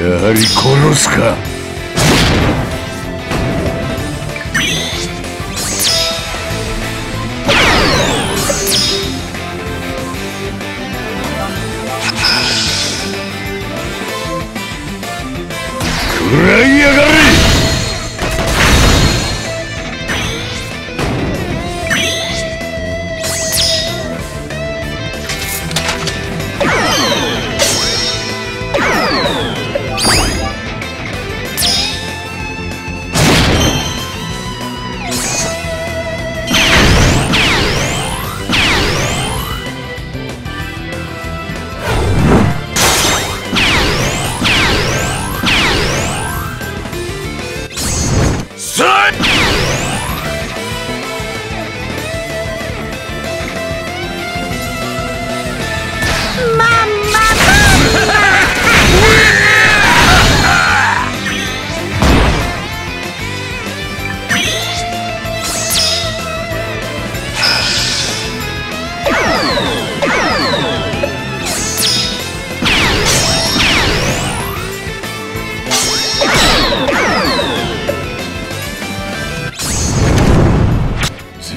やはり殺すか。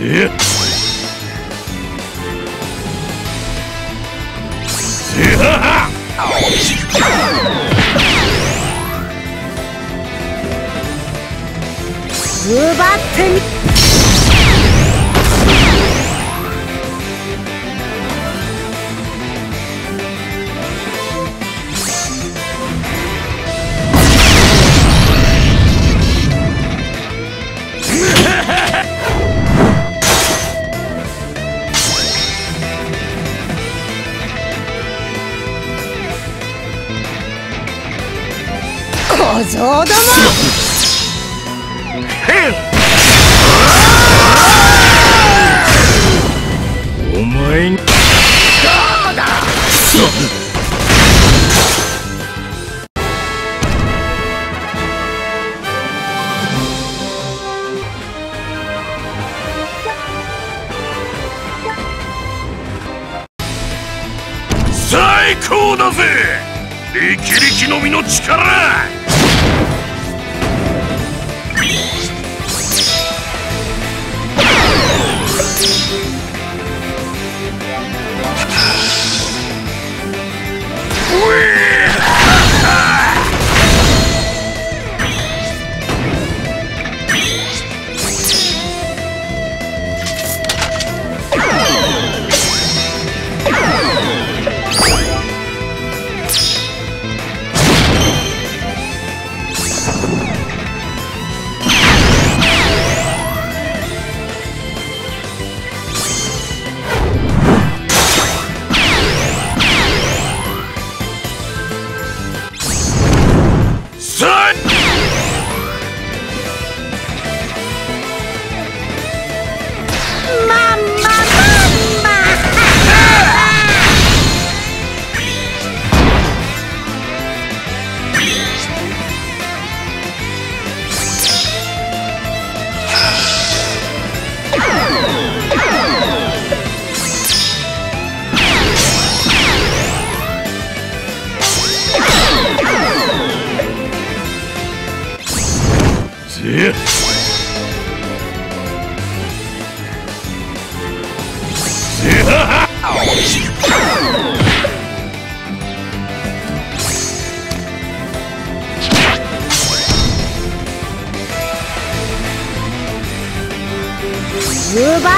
せやせや奪ってみ小僧ども。お前に。最高だぜ。力力のみの力。奪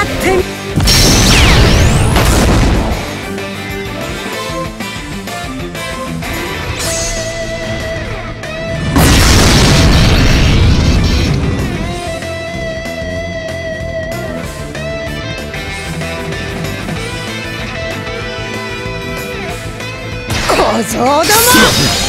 ってみ小僧ども